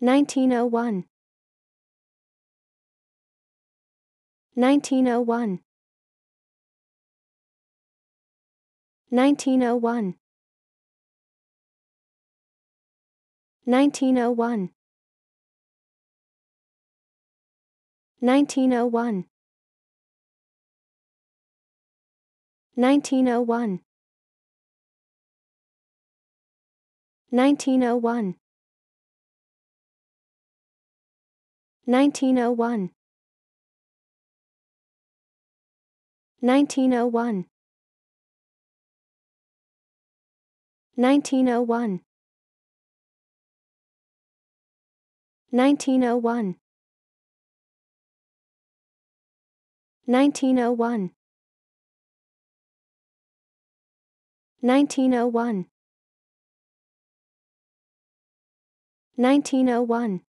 1901 1901 1901 1901 1901 1901 1901 1901 1901 1901 1901 1901 1901 1901